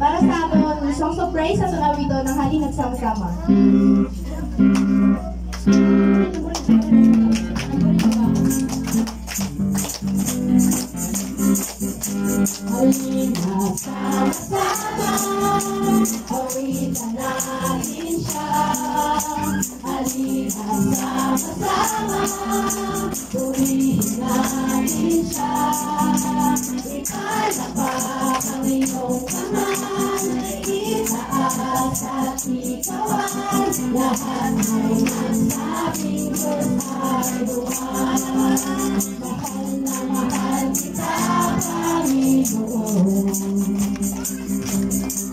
Para sa aton, isang surprise sa tunawito ng hali nagsama-sama. Halina sama-sama, awitan natin siya. Halina sama-sama, purihin natin siya. Ikala pa ang iyong kamay, itaas at ikawan. Lahat ay nasabing ay buwan. Mahal na mahal kita, Panginoon.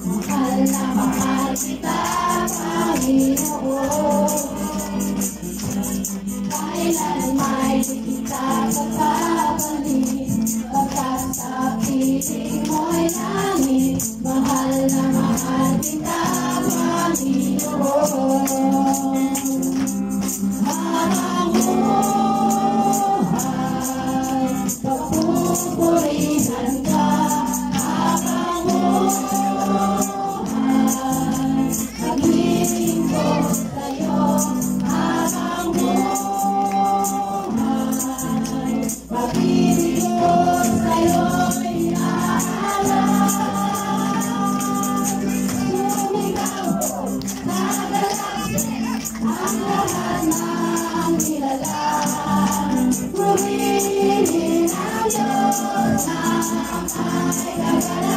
Mahal na mahal kita, Panginoon. Kailan may kita kapabalik, pagpupurihan ka. Sa'yo. Habang buhay, pag-ibig sa'yo'y inaalala. Sumigaw sa galaksi, ang lahat ng nilalang. Pumili ng Diyos na ay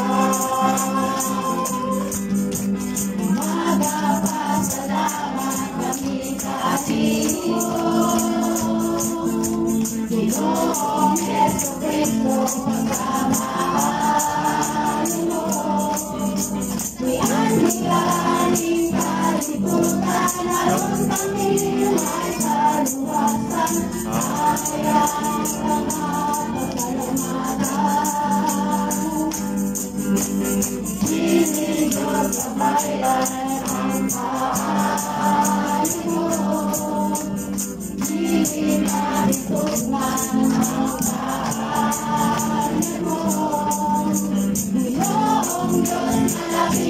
lost.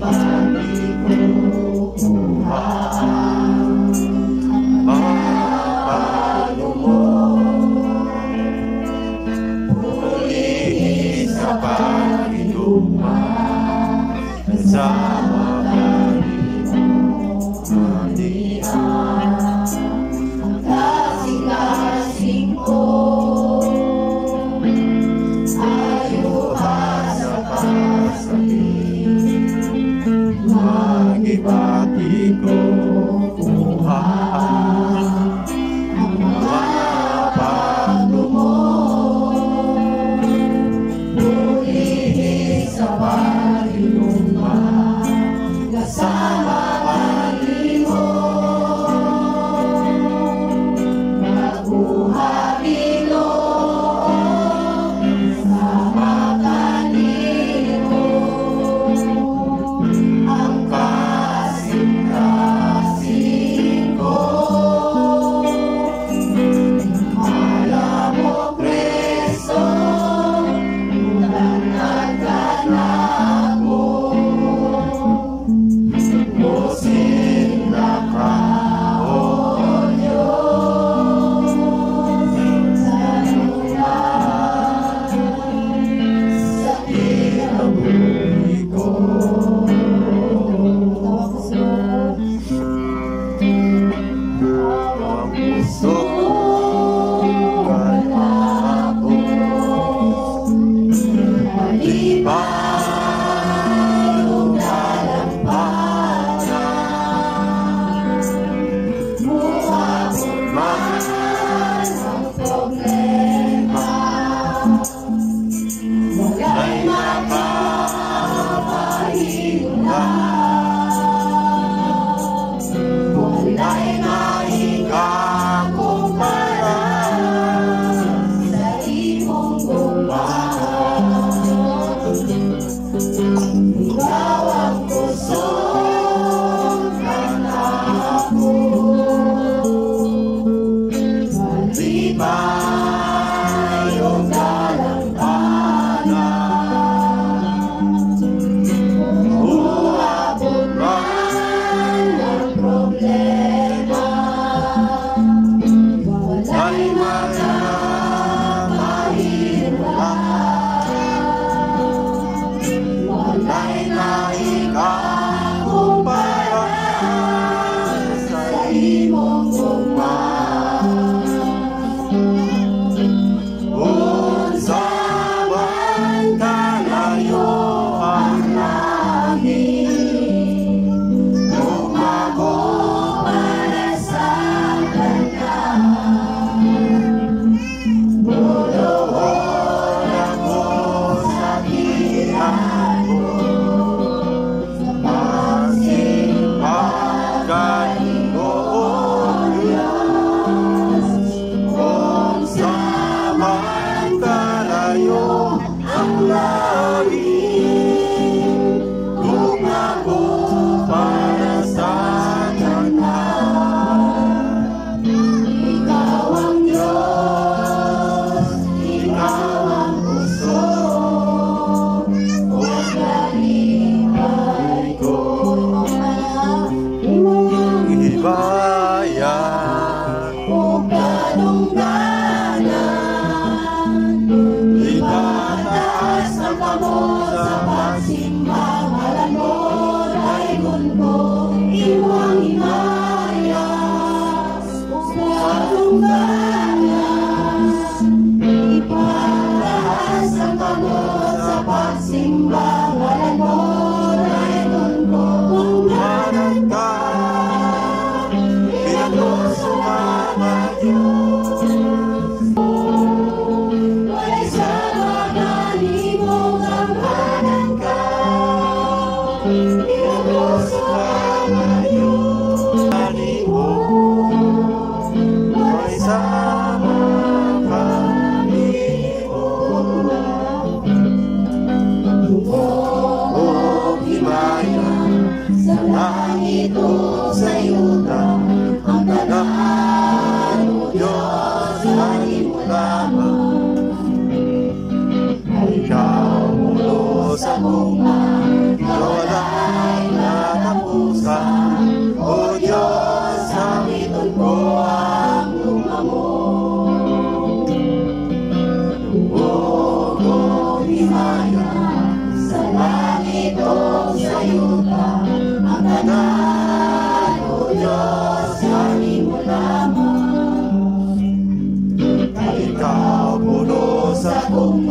bus.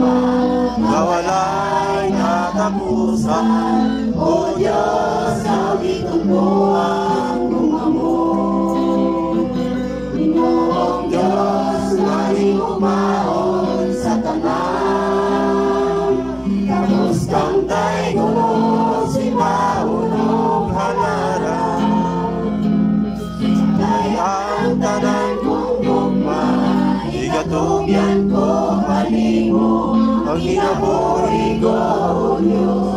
Bunga Nawalay natapusan O Diyos sa Ito'y po ang lumamo Pinoong Diyos Nanging umaon sa tanan. Tapos kang tayo gulo Si maunong halaran. Kaya ang tanan kong gugma Igatugyan ko halimo Ang hinaboring kahon niyo.